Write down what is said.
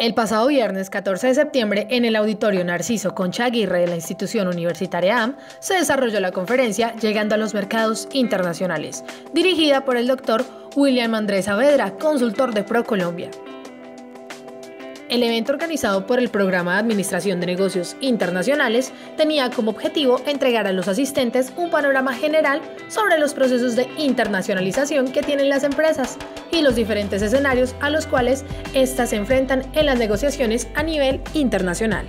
El pasado viernes 14 de septiembre, en el auditorio Narciso Concha Aguirre de la institución universitaria AM, se desarrolló la conferencia Llegando a los Mercados Internacionales, dirigida por el doctor William Andrés Saavedra, consultor de ProColombia. El evento organizado por el Programa de Administración de Negocios Internacionales tenía como objetivo entregar a los asistentes un panorama general sobre los procesos de internacionalización que tienen las empresas y los diferentes escenarios a los cuales éstas se enfrentan en las negociaciones a nivel internacional.